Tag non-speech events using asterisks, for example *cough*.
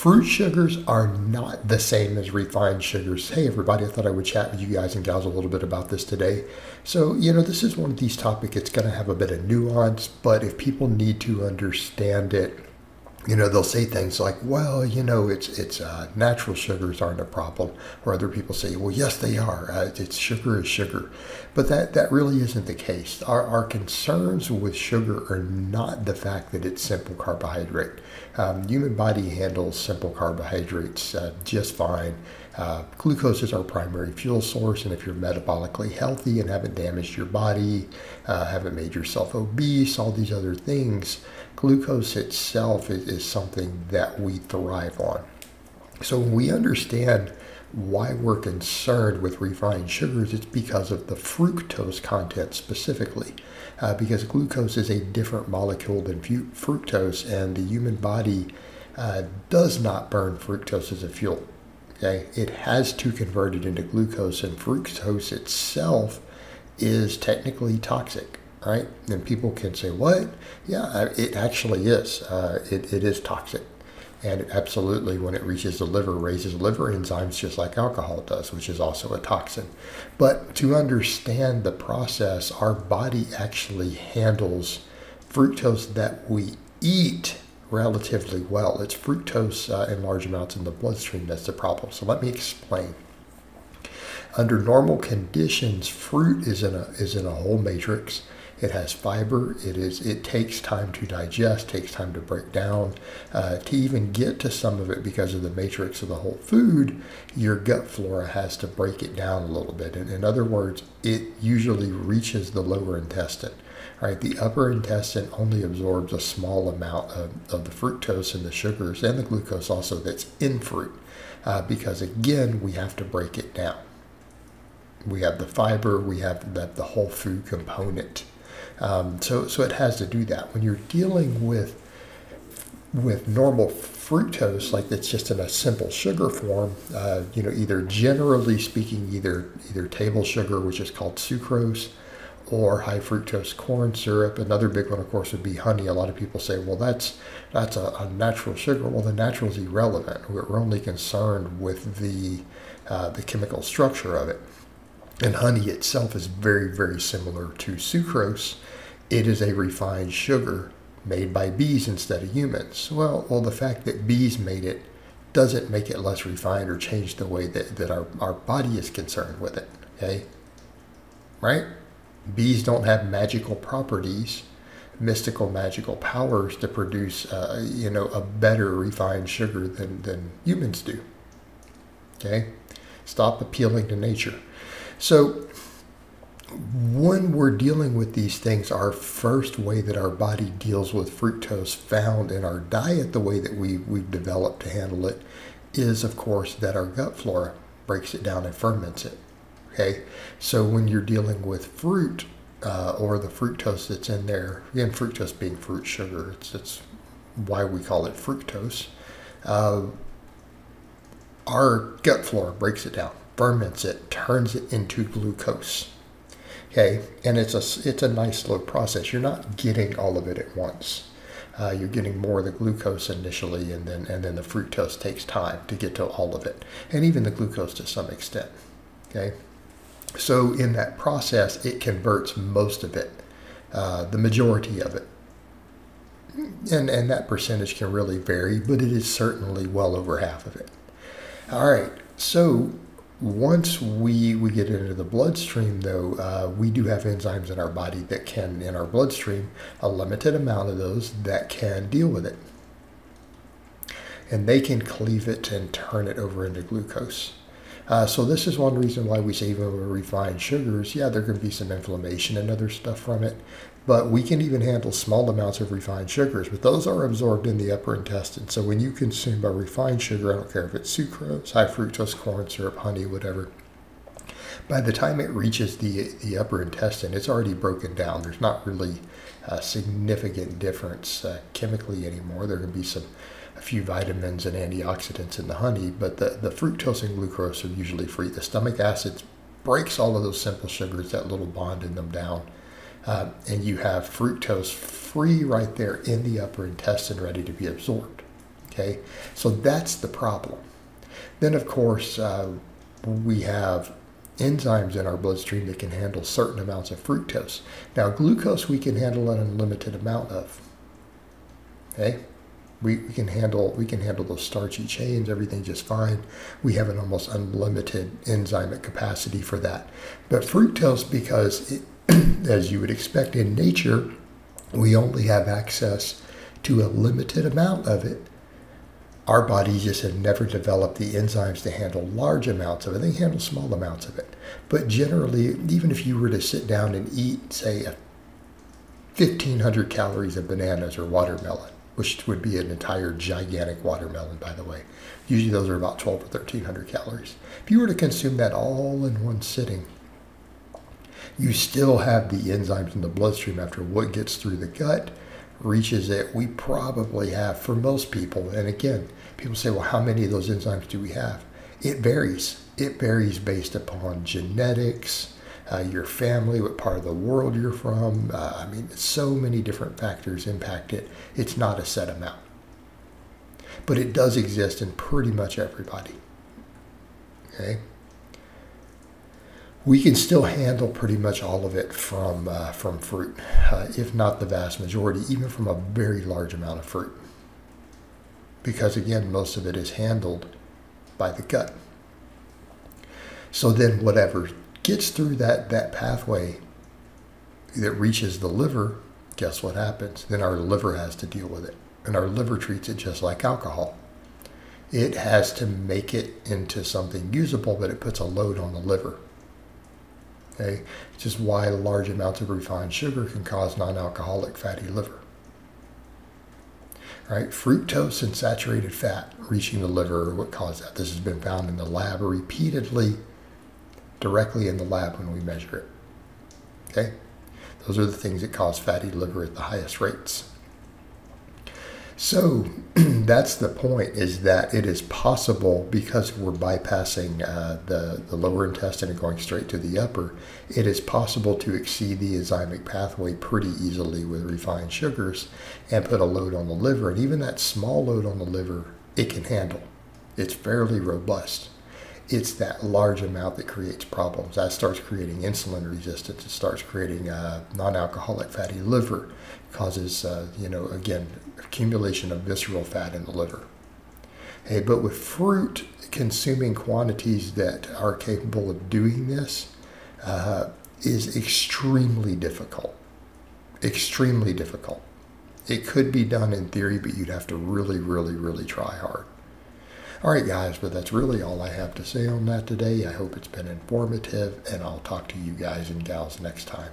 Fruit sugars are not the same as refined sugars. Hey, everybody, I thought I would chat with you guys and gals a little bit about this today. So, you know, this is one of these topics, it's going to have a bit of nuance, but if people need to understand it, you know they'll say things like well you know it's it's uh, natural sugars aren't a problem or other people say well yes they are. Uh, it's sugar is sugar. But that that really isn't the case. Our, our concerns with sugar are not the fact that it's simple carbohydrate. Um, human body handles simple carbohydrates uh, just fine. Uh, glucose is our primary fuel source, and if you're metabolically healthy and haven't damaged your body, uh, haven't made yourself obese, all these other things, glucose itself is, is something that we thrive on. So when we understand why we're concerned with refined sugars, it's because of the fructose content specifically. Uh, because glucose is a different molecule than fructose, and the human body uh, does not burn fructose as a fuel. Okay, it has to convert it into glucose, and fructose itself is technically toxic, right? And people can say, "What? Yeah, it actually is. Uh, it, it is toxic." And absolutely, when it reaches the liver, raises liver enzymes just like alcohol does, which is also a toxin. But to understand the process, our body actually handles fructose that we eat relatively well. It's fructose uh, in large amounts in the bloodstream that's the problem. So let me explain. Under normal conditions, fruit is in a is in a whole matrix. It has fiber. It is. It takes time to digest. Takes time to break down. Uh, to even get to some of it because of the matrix of the whole food, your gut flora has to break it down a little bit. In, in other words, it usually reaches the lower intestine. Right, the upper intestine only absorbs a small amount of, of the fructose and the sugars and the glucose also that's in fruit, uh, because again we have to break it down. We have the fiber, we have the, the whole food component, um, so so it has to do that. When you're dealing with with normal fructose, like that's just in a simple sugar form, uh, you know, either generally speaking, either either table sugar, which is called sucrose, or high fructose corn syrup. Another big one, of course, would be honey. A lot of people say, well, that's that's a, a natural sugar. Well, the natural is irrelevant. We're only concerned with the uh, the chemical structure of it. And honey itself is very, very similar to sucrose. It is a refined sugar made by bees instead of humans. Well, well, the fact that bees made it doesn't make it less refined or change the way that, that our, our body is concerned with it. Okay? Right? bees don't have magical properties, mystical magical powers to produce, uh, you know, a better refined sugar than, than humans do. Okay? Stop appealing to nature. So, when we're dealing with these things, our first way that our body deals with fructose found in our diet, the way that we, we've developed to handle it, is of course that our gut flora breaks it down and ferments it. Okay, so when you're dealing with fruit uh, or the fructose that's in there, again, fructose being fruit sugar, it's, it's why we call it fructose. Uh, our gut flora breaks it down, ferments it, turns it into glucose. Okay, and it's a it's a nice slow process. You're not getting all of it at once. Uh, you're getting more of the glucose initially, and then and then the fructose takes time to get to all of it, and even the glucose to some extent. Okay, so in that process, it converts most of it, uh, the majority of it. And, and that percentage can really vary, but it is certainly well over half of it. All right, so once we, we get into the bloodstream, though, uh, we do have enzymes in our body that can, in our bloodstream, a limited amount of those that can deal with it. And they can cleave it and turn it over into glucose. Uh, so this is one reason why we say even refined sugars, yeah, there can be some inflammation and other stuff from it, but we can even handle small amounts of refined sugars, but those are absorbed in the upper intestine. So when you consume a refined sugar, I don't care if it's sucrose, high fructose corn syrup, honey, whatever, by the time it reaches the, the upper intestine, it's already broken down. There's not really a significant difference uh, chemically anymore. There can be some a few vitamins and antioxidants in the honey, but the, the fructose and glucose are usually free. The stomach acids breaks all of those simple sugars, that little bond in them down. Uh, and you have fructose free right there in the upper intestine ready to be absorbed. Okay, so that's the problem. Then, of course, uh, we have enzymes in our bloodstream that can handle certain amounts of fructose. Now, glucose we can handle an unlimited amount of. Okay, we, we can handle we can handle those starchy chains, everything just fine. We have an almost unlimited enzymic capacity for that. But fructose, because it, *clears throat* as you would expect in nature, we only have access to a limited amount of it our bodies just have never developed the enzymes to handle large amounts of it. They handle small amounts of it. But generally, even if you were to sit down and eat, say, 1,500 calories of bananas or watermelon, which would be an entire gigantic watermelon, by the way. Usually those are about 12 or 1,300 calories. If you were to consume that all in one sitting, you still have the enzymes in the bloodstream after what gets through the gut reaches it, we probably have for most people. And again, people say, well, how many of those enzymes do we have? It varies. It varies based upon genetics, uh, your family, what part of the world you're from. Uh, I mean, so many different factors impact it. It's not a set amount. But it does exist in pretty much everybody. Okay? we can still handle pretty much all of it from uh, from fruit, uh, if not the vast majority, even from a very large amount of fruit. Because again, most of it is handled by the gut. So then, whatever gets through that that pathway that reaches the liver, guess what happens? Then our liver has to deal with it, and our liver treats it just like alcohol. It has to make it into something usable, but it puts a load on the liver Okay, which is why large amounts of refined sugar can cause non-alcoholic fatty liver. Right, fructose and saturated fat reaching the liver are what cause that. This has been found in the lab repeatedly, directly in the lab when we measure it. Okay, those are the things that cause fatty liver at the highest rates. So *clears throat* that's the point is that it is possible because we're bypassing uh, the, the lower intestine and going straight to the upper, it is possible to exceed the enzymic pathway pretty easily with refined sugars and put a load on the liver. And even that small load on the liver, it can handle. It's fairly robust. It's that large amount that creates problems. That starts creating insulin resistance. It starts creating uh, non-alcoholic fatty liver It causes, uh, you know, again, accumulation of visceral fat in the liver. Hey, but with fruit, consuming quantities that are capable of doing this uh, is extremely difficult. Extremely difficult. It could be done in theory, but you'd have to really, really, really try hard. All right, guys, but that's really all I have to say on that today. I hope it's been informative, and I'll talk to you guys and gals next time.